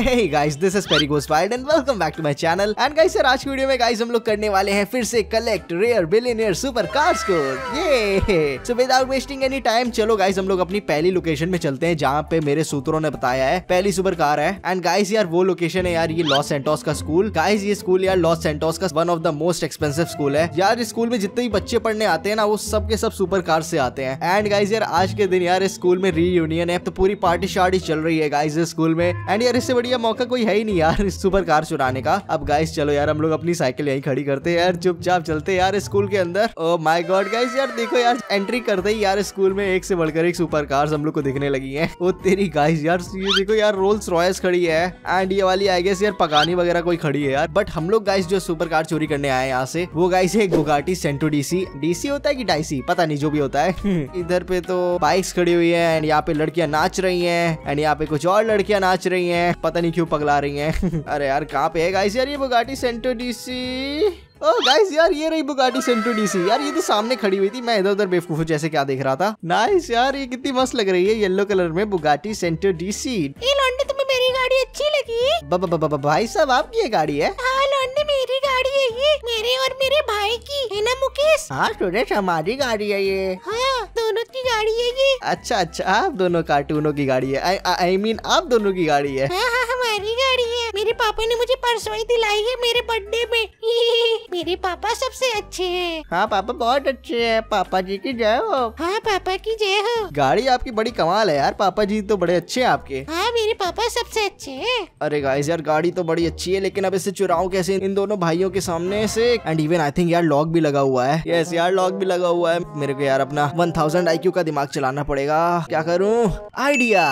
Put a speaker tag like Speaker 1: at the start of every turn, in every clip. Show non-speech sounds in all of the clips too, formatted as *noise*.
Speaker 1: Hey guys, this is Perry Ghost Wild and welcome back to my channel. And guys sir आज की video में guys हम लोग करने वाले हैं फिर से collect rare billionaire super cars को। ये so without wasting any time चलो गाइस हम लोग अपनी पहली लोकेशन में चलते हैं जहाँ पे मेरे सूत्रों ने बताया है। पहली सुपर कार है। एंड गाइस यार वो लोकेशन है यार ये लॉस सेंटोस का स्कूल गाइस ये स्कूल यार लॉस सेंटोस का one of the most expensive school है। यार इस स्कूल में जितने भी बच्चे पढ़ने आते हैं ना वो सब के सब सुपर कार से आते हैं। एंड गाइस यार आज के दिन यार इस स्कूल में रीयूनियन है। तो पूरी पार्टी शार्टी चल रही है गाइस इस स्कूल में। एंड यार इससे बढ़िया मौका कोई है ही नहीं यार इस सुपर कार चुराने का। अब गाइस चलो यार, हम लोग अपनी साइकिल यहीं खड़ी करते हैं यार, चुपचाप चलते यार स्कूल के अंदर। ओ माय गॉड गाइस यार देखो यार एंट्री करते ही यार स्कूल में एक से बढ़कर एक सुपर कार्स हम लोग को दिखने लगी है। वो तेरी गाइस यार, ये देखो यार रोल्स रॉयस खड़ी है। एंड ये वाली आई गेस यार पगानी वगैरह कोई खड़ी है यार। बट हम लोग गाइस जो सुपर कार चोरी करने आए यहाँ से, वो गाइस है एक बुगाटी सेंटो डीसी डीसी होता है कि डाइसी पता नहीं, जो भी होता है। *laughs* इधर पे तो बाइक्स खड़ी हुई है एंड यहाँ पे लड़कियाँ नाच रही है एंड यहाँ पे कुछ और लड़कियाँ नाच रही हैं। पता नहीं क्यों पगला रही हैं। *laughs* अरे यार कहाँ पे है गाइस यार ये बुगाटी सेंटो डीसी ओ गाइस यार ये रही बुगाटी सेंटो डीसी यार ये तो सामने खड़ी हुई थी मैं इधर उधर बेवकूफ़ जैसे क्या देख रहा था। नाइस यार ये कितनी मस्त लग रही है येलो कलर में बुगाटी सेंटो डीसी
Speaker 2: तुम्हें मेरी गाड़ी अच्छी लगी?
Speaker 1: भाई साहब आपकी ये गाड़ी है?
Speaker 2: हाँ मेरी गाड़ी है ये। मेरे और मेरे भाई की। है ना मुकेश?
Speaker 1: हाँ सुरेश हमारी गाड़ी है ये।
Speaker 2: हाँ दोनों की गाड़ी है ये।
Speaker 1: अच्छा अच्छा आप दोनों कार्टूनों की गाड़ी है। आई मीन आप दोनों की गाड़ी है।
Speaker 2: हाँ हाँ हमारी गाड़ी है। मेरे पापा ने मुझे परसों दिलाई है मेरे बर्थडे में। *laughs* मेरे पापा सबसे अच्छे हैं।
Speaker 1: हाँ पापा बहुत अच्छे हैं। पापा जी की जय हो।
Speaker 2: हाँ पापा की जय हो।
Speaker 1: गाड़ी आपकी बड़ी कमाल है यार। पापा जी तो बड़े अच्छे हैं आपके।
Speaker 2: हाँ मेरे पापा सबसे अच्छे हैं।
Speaker 1: अरे गाइस यार गाड़ी तो बड़ी अच्छी है लेकिन अब इसे चुराऊं कैसे? इन दोनों भाइयों के सामने से। एंड इवन आई थिंक यार लॉक भी लगा हुआ है। यस यार लॉक भी लगा हुआ है। मेरे को यार अपना 1000 थाउज़ेंड आई का दिमाग चलाना पड़ेगा। क्या करूँ? आइडिया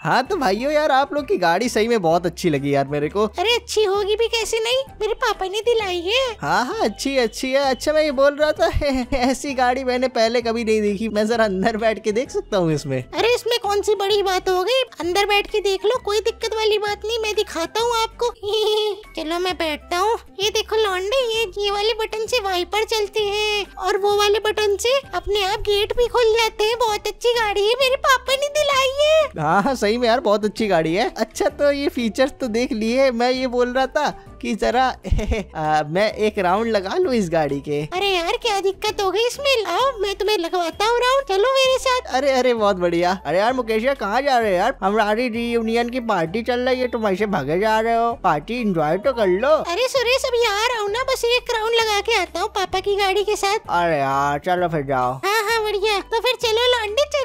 Speaker 1: हाँ तो भाइयों यार आप लोग की गाड़ी सही में बहुत अच्छी लगी यार मेरे को।
Speaker 2: अरे अच्छी होगी भी कैसे नहीं? मेरे पापा ने दिलाई है।
Speaker 1: हाँ हाँ अच्छी अच्छी है। अच्छा मैं ये बोल रहा था *laughs* ऐसी गाड़ी मैंने पहले कभी नहीं देखी। मैं जरा अंदर बैठ के देख सकता हूँ इसमें।
Speaker 2: अरे कौन सी बड़ी बात हो गई? अंदर बैठ के देख लो, कोई दिक्कत वाली बात नहीं, मैं दिखाता हूँ आपको। *laughs* चलो मैं बैठता हूँ। ये देखो लौंडे ये ये वाले बटन से वाइपर चलते है। और वो वाले बटन से अपने आप गेट भी खुल जाते हैं। बहुत अच्छी गाड़ी है, मेरे पापा ने दिलाई हाँ।
Speaker 1: हाँ सही में यार, बहुत अच्छी गाड़ी है। अच्छा तो ये फीचर्स तो देख लिए, मैं ये बोल रहा था। कि जरा *laughs* आ, मैं एक राउंड लगा लूँ इस गाड़ी के।
Speaker 2: अरे यार क्या दिक्कत हो गई इसमें? लाओ मैं तुम्हें लगवाता हूँ राउंड चलो मेरे साथ।
Speaker 1: अरे अरे बहुत बढ़िया। अरे यार मुकेश यार कहाँ जा रहे हो यार? हमारी रीयूनियन की पार्टी चल रही है तुम ऐसे भागे जा रहे हो। पार्टी इंजॉय तो कर लो।
Speaker 2: अरे सुरेश अभी आ रहा हूँ ना बस एक राउंड लगा के आता हूँ पापा की गाड़ी के साथ।
Speaker 1: अरे यार चलो फिर जाओ।
Speaker 2: हाँ हाँ बढ़िया। तो फिर चलो एक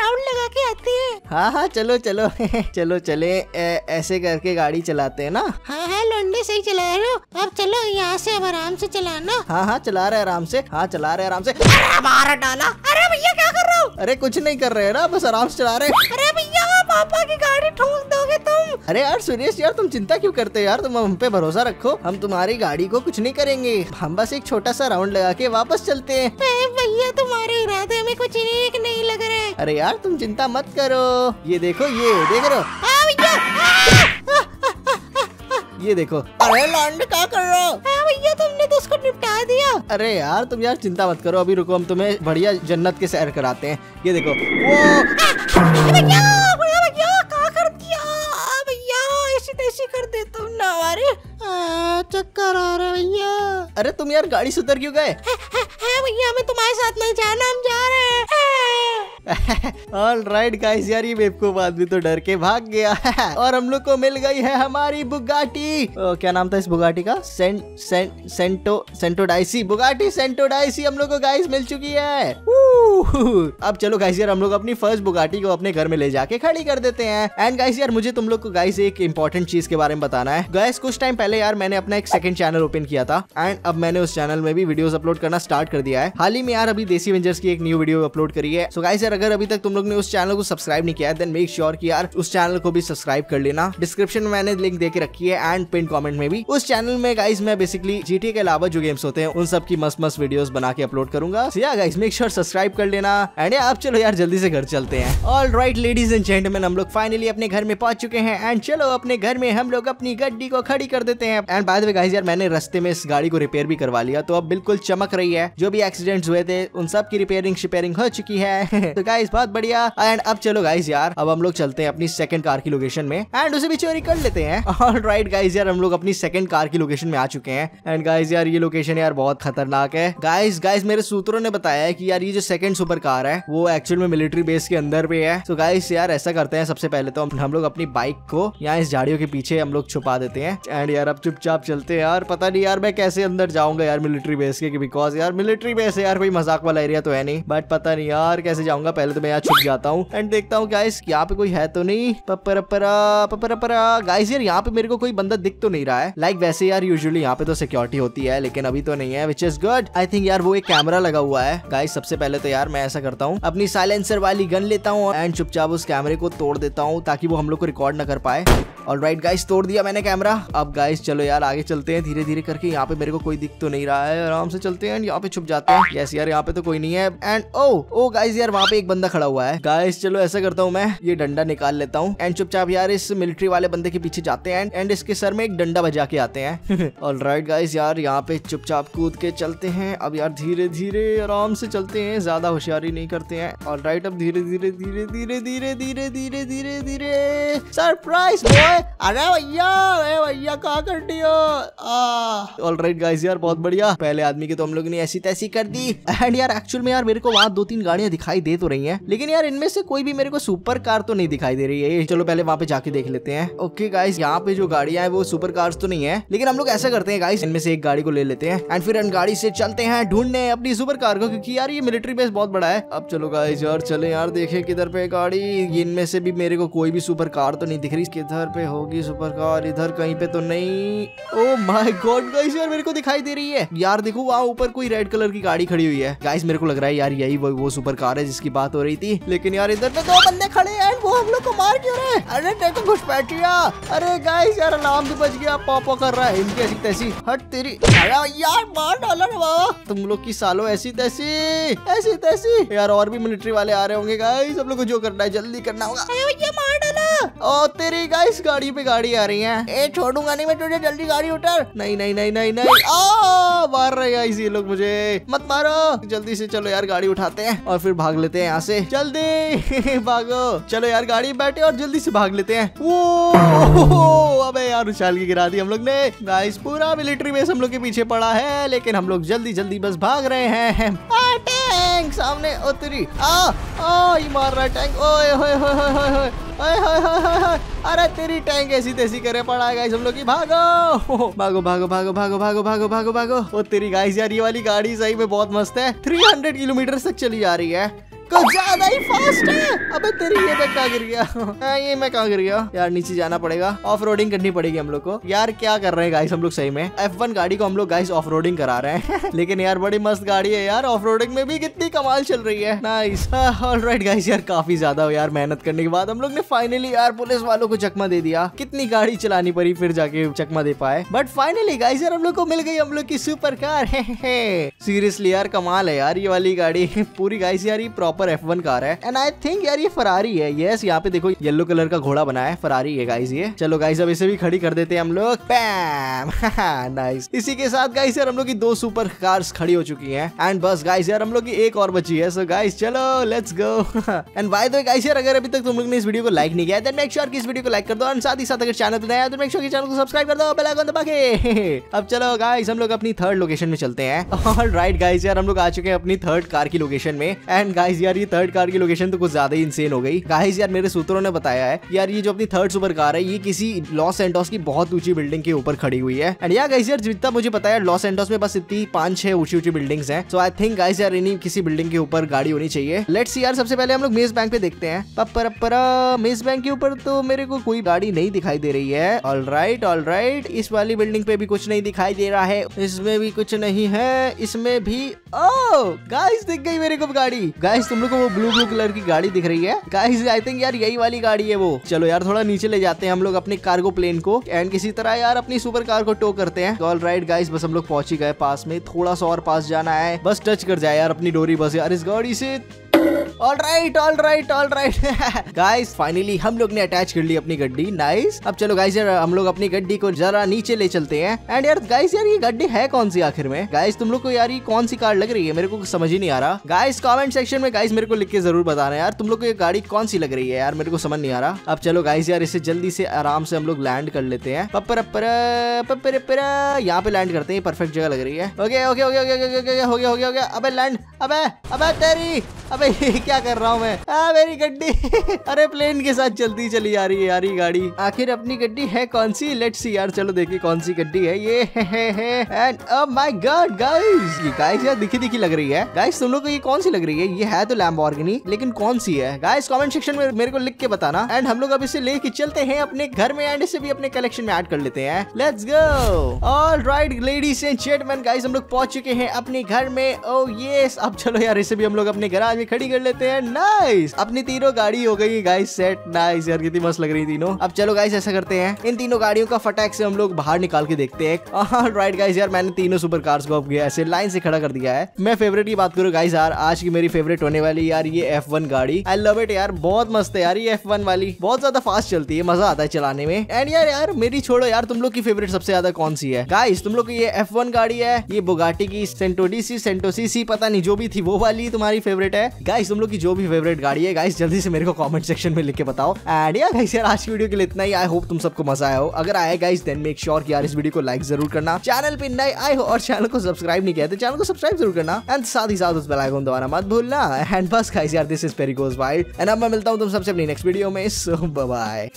Speaker 2: राउंड लगा के आते हैं।
Speaker 1: हाँ हाँ चलो चलो *laughs* चलो चले। ए, ऐसे करके गाड़ी चलाते हैं ना?
Speaker 2: हाँ हाँ लौंडे सही चला रहे हो। अब चलो यहाँ से अब आराम से चलाना।
Speaker 1: हाँ हाँ चला रहे आराम से। हाँ चला रहे आराम से।
Speaker 2: अरे मार डाला। अरे भैया क्या कर रहे हो?
Speaker 1: अरे कुछ नहीं कर रहे हैं ना बस आराम से चला रहे
Speaker 2: अरे भैया पापा की गाड़ी ठोक दोगे तुम।
Speaker 1: अरे यार सुरेश यार तुम चिंता क्यों करते हो यार? तुम हम पे भरोसा रखो। हम तुम्हारी गाड़ी को कुछ नहीं करेंगे। हम बस एक छोटा सा राउंड लगा के वापस चलते हैं।
Speaker 2: भैया तुम्हारे इरादे में कुछ नहीं लग रहा है।
Speaker 1: अरे यार तुम चिंता मत करो। ये देखो ये देख रहे हो?
Speaker 2: भैया
Speaker 1: ये देखो अरे लॉन्ड क्या कर रहे हो?
Speaker 2: भैया तुमने तो उसको निपटा दिया।
Speaker 1: अरे यार तुम यार चिंता मत करो। अभी रुको हम तुम्हें बढ़िया जन्नत के सैर कराते हैं। ये देखो वो
Speaker 2: चक्कर आ रहा भैया।
Speaker 1: अरे तुम यार गाड़ी सुधर क्यों गए?
Speaker 2: है भैया मैं तुम्हारे साथ नहीं जाना हम जा रहे हैं।
Speaker 1: ऑल राइट गाइस यार ये बेवकूफ़ आदमी तो डर के भाग गया और हम लोग को मिल गई है हमारी बुगाटी। ओ, क्या नाम था इस बुगाटी का? Cent cent cento Centodieci. Bugatti Centodieci हम लोग को गाइस मिल चुकी है। अब चलो गाइस यार हम लोग अपनी फ़र्स्ट बुगाटी को अपने घर में ले जाके खड़ी कर देते हैं। एंड गाइस यार मुझे तुम लोग को गाइस एक इंपॉर्टेंट चीज़ के बारे में बताना है। गाइस कुछ टाइम पहले यार मैंने अपना एक सेकंड चैनल ओपन किया था। एंड अब मैंने उस चैनल में भी वीडियोस अपलोड करना स्टार्ट कर दिया है। हाल ही में यार अभी देसी वेंजर्स की एक न्यू वीडियो अपलोड करी है। सो गाइस यार, अगर अभी तक तुम लोग ने उस चैनल को सब्सक्राइब नहीं किया है देन मेक श्योर की यार, उस चैनल को भी सब्सक्राइब कर लेना। डिस्क्रिप्शन में मैंने लिंक दे के रखी है एंड पिन कॉमेंट में भी। उस चैनल में गाइस मैं बेसिकली जीटी के अलावा जो गेम्स होते हैं, उन सब की मस्त मस्त वीडियोस बना के अपलोड करूँगा। गाइस मेक श्योर सब्सक्राइब कर लेना। एंड अब चलो यार, जल्दी से घर चलते हैं। All right ladies and gentleman हम लोग फाइनली अपने घर में पहुँच चुके हैं। एंड चलो, अपने घर में हम लोग अपनी गड्डी को खड़ी कर देते हैं। And by the way guys यार, मैंने रस्ते में इस गाड़ी को रिपेयर भी करवा लिया तो अब बिल्कुल चमक रही है। जो भी एक्सीडेंट्स हुए थे, उन सब की रिपेयरिंग शिपेयरिंग हो चुकी है। *laughs* तो गाइस बहुत बढ़िया। एंड अब चलो गाइस यार, अब हम लोग चलते हैं अपनी सेकंड कार की लोकेशन में। एंड उसे भी चोरी कर लेते हैं। ऑल राइट गाइस यार, हम लोग अपनी सेकंड कार की लोकेशन में आ चुके हैं। एंड गाइस यार, ये लोकेशन यार बहुत खतरनाक है। गाइस गाइस मेरे सूत्रों ने बताया है कि यार ये जो सेकंड सुपर कार है, वो एक्चुअल में मिलिट्री बेस के अंदर पे है। तो गाइस यार, ऐसा करते हैं सबसे पहले तो हम लोग अपनी बाइक को यहाँ इस झाड़ियों के पीछे हम लोग छुपा देते हैं। एंड यार, अब चुपचाप चलते हैं यार। पता नहीं यार, मैं कैसे अंदर जाऊँगा यार मिलिट्री बेस के बिकॉज़ यार मिलिट्री बेस है यार कोई मज़ाक वाला एरिया तो है नहीं। बट पता नहीं यार, कैसे जाऊँगा। पहले तो मैं यहाँ छुप जाता हूँ एंड देखता हूँ गाइस यहाँ पे कोई है तो नहीं। पपरपरा गाइस यार यहाँ पे मेरे को कोई बंदा दिख तो नहीं रहा है। लाइक like, वैसे यार यूजुअली यहाँ पे तो सिक्योरिटी होती है लेकिन अभी तो नहीं है which is good I think यार वो एक कैमरा लगा हुआ है। गाइस सबसे पहले तो यार मैं ऐसा करता हूँ। अपनी साइलेंसर वाली गन लेता हूँ एंड चुपचाप उस कैमरे को तोड़ देता हूँ ताकि वो हम लोग को रिकॉर्ड न कर पाए। और राइट गाइस तोड़ दिया मैंने कैमरा अब गाइस चलो यार, आगे चलते हैं धीरे धीरे करके. यहाँ पे मेरे को कोई दिख तो नहीं रहा है. आराम से चलते हैं यहाँ पे छुप जाते हैं. यस यार, यहाँ पे तो कोई नहीं है. एंड ओ ओ गाइस यार, वहाँ पे एक बंदा खड़ा हुआ है. गाइस चलो ऐसा करता हूँ मैं. ये डंडा निकाल लेता हूँ. एंड चुपचाप यार, इस मिलिट्री वाले बंदे के पीछे जाते हैं. एंड इसके सर में एक डंडा बजा के आते हैं. और राइट गाइस यार, यहाँ पे चुपचाप कूद के चलते हैं. अब यार, धीरे धीरे, आराम से चलते हैं. ज़्यादा होशियारी नहीं करते हैं. और राइट अब धीरे धीरे धीरे धीरे धीरे धीरे धीरे धीरे धीरे सरप्राइज़ बॉय अरे भैया अरे भैया, कहा कर दियो ऑल राइट गाइस यार, बहुत बढ़िया। पहले आदमी की तो हम लोग ने ऐसी तैसी कर दी। एंड यार एक्चुअल में यार, मेरे को वहाँ दो तीन गाड़ियाँ दिखाई दे तो रही हैं। लेकिन यार, इनमें से कोई भी मेरे को सुपर कार तो नहीं दिखाई दे रही है। चलो, पहले वहाँ पे जाके देख लेते हैं। ओके गाइस यहाँ पे जो गाड़ियाँ है, वो सुपर कार्स तो नहीं है। लेकिन हम लोग ऐसा करते हैं गाइस इनमें से एक गाड़ी को ले लेते हैं। एंड फिर इन गाड़ी से चलते हैं ढूँढने अपनी सुपर कार को, क्योंकि यार, ये मिलिट्री बेस बहुत बड़ा है। अब चलो गाइस यार, चले यार, देखे किधर पे गाड़ी। इनमें से भी मेरे को कोई भी सुपर कार तो नहीं दिख रही। किधर पे होगी सुपर कार इधर कहीं पे तो नहीं। ओ माय गॉड गाइस यार मेरे को दिखाई दे रही है। यार देखो वहाँ ऊपर कोई रेड कलर की गाड़ी खड़ी हुई है। गाइस मेरे को लग रहा है यार यही वो, वो सुपर कार है जिसकी बात हो रही थी। लेकिन यार इधर पे दो बंदे खड़े हैं। वो हम लोग को मार क्यों रहे अरे देखो घुसपैठिया अरे गाइस यार अलार्म भी बज गया। पॉपो कर रहा है, इनकी ऐसी तैसी। हट तेरी। यार, मार डाला रे बाबा तुम लोग की सालों ऐसी तैसी। ऐसी तैसी। यार, और भी मिलिट्री वाले आ रहे होंगे गाइस हम लोग को जो करना है, जल्दी करना होगा।
Speaker 2: भैया मार डाला।
Speaker 1: ओ, तेरी गाइस गाड़ी पे गाड़ी आ रही है। ए, छोड़ूँगा नहीं मैं तुझे, जल्दी गाड़ी उतर। नहीं नहीं नहीं नहीं नहीं। मार रहे गाइस ये लोग मुझे। मत मारो। जल्दी से चलो यार, गाड़ी उठाते हैं और फिर भाग लेते हैं यहाँ से। जल्दी *laughs* भागो। चलो यार, गाड़ी बैठे और जल्दी से भाग लेते हैं। वो *laughs* अबे यार, उछाल की गिरा दी हम लोग ने। गाइस पूरा मिलिट्री बेस हम लोग के पीछे पड़ा है, लेकिन हम लोग जल्दी जल्दी बस भाग रहे हैं। टैंक सामने उतरी। आ आ, ये मार रहा है टैंक ओए होए होए होए होए अरे तेरी टैंक ऐसी तैसी करे पड़ा गाइस हम लोग की भागो। भागो भागो भागो भागो भागो भागो भागो भागो। ओ, तेरी गाइस यार, ये वाली गाड़ी सही में बहुत मस्त है। 300 किलोमीटर तक चली जा रही है। कुछ ज़्यादा ही फास्ट है अबे तेरी ये मैं कहाँ गिर गया। आ, ये मैं कहाँ गिर गया? यार नीचे जाना पड़ेगा। ऑफ़ रोडिंग करनी पड़ेगी हम लोग को। यार क्या कर रहे हैं गाइस हम लोग सही में? एफ़ वन गाड़ी को हम लोग गाइस ऑफ़ रोडिंग करा रहे हैं। *laughs* लेकिन यार बड़ी मस्त गाड़ी है यार। ऑफ़ रोडिंग में भी कितनी कमाल चल रही है। नाइस ऑल राइट गाइस यार काफ़ी ज़्यादा हो यार मेहनत करने के बाद हम लोग ने फाइनली यार पुलिस वालों को चकमा दे दिया। कितनी गाड़ी चलानी पड़ी फिर जाके चकमा दे पाए। बट फाइनली गाइस यार हम लोग को मिल गई हम लोग की सुपर कार सीरियसली यार कमाल है यार ये वाली गाड़ी। *laughs* पूरी गाइस यार ये प्रॉपर एफ़ वन कार है। एंड आई थिंक यार ये फरारी है। यस यहाँ पे देखो येलो कलर का घोड़ा बना है। फरारी है गाइस ये। चलो गाइस अब इसे भी खड़ी कर देते हैं हम लोग। पैम नाइस *laughs* इसी के साथ गाइस यार हम लोग की दो सुपर कार्स खड़ी हो चुकी हैं। एंड बस गाइस यार हम लोग की एक और बची है। सो गाइस चलो let's go and by the guys यार, अगर अभी तक तुम लोग ने इस वीडियो को लाइक नहीं किया देन मेक श्योर कि इस वीडियो को लाइक कर दो। और साथ ही साथ अगर चैनल पे नया है तो मेक श्योर कि चैनल को सब्सक्राइब कर दो। बेल आइकन दबा के। *laughs* अब चलो गाइस हम लोग अपनी थर्ड लोकेशन में चलते हैं। ऑल राइट गाइस यार, हम लोग आ चुके हैं अपनी थर्ड कार की लोकेशन में। एंड गाइस यार, ये थर्ड कार की लोकेशन तो कुछ ज़्यादा ही इंसेन हो गई। गाइस यार, मेरे सूत्रों ने बताया है यार, ये जो अपनी थर्ड सुपर कार है, ये किसी लॉस एंटोस की बहुत ऊँची बिल्डिंग के ऊपर खड़ी हुई है। एंड यार गाइस यार, जितना मुझे पता है लॉस एंटोस में बस इतनी पाँच छह ऊँची ऊँची बिल्डिंग्स हैं। सो आई थिंक गाइस यार, इन्हीं किसी बिल्डिंग के ऊपर गाड़ी होनी चाहिए। लेट्स यार, सबसे पहले हम लोग मेज बैंक पे देखते हैं। पपरपरा मेज बैंक के ऊपर तो मेरे को कोई गाड़ी नहीं दिखाई दे रही है। ऑल राइट ऑल राइट इस वाली बिल्डिंग पे भी कुछ नहीं दिखाई दे रहा है। इसमें भी कुछ नहीं है। इसमें भी ओ गाइस दिख गई मेरे को गाड़ी। गाइस तुम लोग को वो ब्लू ब्लू कलर की गाड़ी दिख रही है। गाइस आई थिंक यार यही वाली गाड़ी है वो। चलो यार, थोड़ा नीचे ले जाते हैं हम लोग अपने कार्गो प्लेन को। एंड किसी तरह यार अपनी सुपर कार को टो करते हैं। ऑल राइट गाइस बस हम लोग पहुँच ही गए पास में। थोड़ा सा और पास जाना है। बस टच कर जाए यार अपनी डोरी बस। यार इस गाड़ी से all right all right all right guys finally हम लोग ने अटैच कर ली अपनी गड्डी। नाइस अब चलो गाइस यार, हम लोग अपनी गड्डी को जरा नीचे ले चलते हैं। एंड यार गाइस यार, ये गड्डी है कौन सी आखिर में? गाइस तुम लोग को यार, ये कौन सी कार लग रही है? मेरे को समझ ही नहीं आ रहा। गाइस कमेंट सेक्शन में गाइस मेरे को लिख के ज़रूर बताना यार, तुम लोग को ये गाड़ी कौन सी लग रही है यार? मेरे को समझ नहीं आ रहा। अब चलो गाइस यार, इसे जल्दी से आराम से हम लोग लैंड कर लेते हैं। यहाँ पे लैंड करते हैं परफेक्ट जगह लग रही है। Okay okay okay okay okay हो गया हो गया लैंड अबे तेरी, अबे *laughs* क्या कर रहा हूँ मैं? आ, मेरी गड्डी। *laughs* अरे प्लेन के साथ चलती चली आ रही है यार गाड़ी। आखिर अपनी गड्डी है कौन सी? लेट्स सी यार चलो देखिए कौन सी गड्डी है। ये माय गॉड गाइस ये यार दिखी दिखी लग रही है। गाइस तुम लोग को ये कौन सी लग रही है? ये है तो लैम्बोर्गिनी लेकिन कौन सी है? गाइस कमेंट सेक्शन में मेरे को लिख के बताना। एंड हम लोग अब इसे लेके चलते हैं अपने घर में एंड इसे भी अपने कलेक्शन में ऐड कर लेते हैं। Let's go all right ladies and gentleman guys हम लोग पहुँच चुके हैं अपने घर में। ओ oh, यस अब चलो यार इसे भी हम लोग अपने गराज में खड़ी कर लेते हैं। नाइस अपनी तीनों गाड़ी हो गई गाइस सेट नाइस यार, कितनी मस्त लग रही तीनों। अब चलो गाइस ऐसा करते हैं। इन तीनों गाड़ियों का फटाक से हम लोग बाहर निकाल के देखते हैं। *laughs* राइट गाइस यार, मैंने तीनों सुपर कार्स को अब ऐसे लाइन से खड़ा कर दिया है। मैं फेवरेट की बात करूँ गाइस यार, आज की मेरी फेवरेट होने वाली यार, ये एफ़ गाड़ी। आई लव इट यार, बहुत मस्त है यार, ये एफ़ वाली। बहुत ज़्यादा फास्ट चलती है, मज़ा आता है चलाने में। एंड यार यार, मेरी छोड़ो यार, तुम लोग की फेवरेट सबसे ज़्यादा कौन सी है? गाइस तुम लोग की ये एफ़ गाड़ी है, ये बुगाटी की सेंटोडीसी सेंटोसी पता नहीं, जो भी थी, वो वाली तुम्हारी फेवरेट है। गाइस तुम लोग की जो भी फेवरेट गाड़ी है गाइस जल्दी से मेरे को कमेंट सेक्शन में लिख के बताओ। एंड या गाइस यार, आज की वीडियो के लिए इतना ही। आई होप तुम सबको मज़ा आया हो। अगर आया गाइस देन मेक श्योर कि यार इस वीडियो को लाइक ज़रूर करना। चैनल पे नए आए हो और चैनल को सब्सक्राइब नहीं किया तो चैनल को सब्सक्राइब ज़रूर करना। एंड साथ ही साथ उस बेल आइकन दबाना मत भूलना। एंड बस गाइस यार this is very goes wild and अब मैं मिलता हूँ तुम सबसे अपनी नेक्स्ट वीडियो में। सो बाय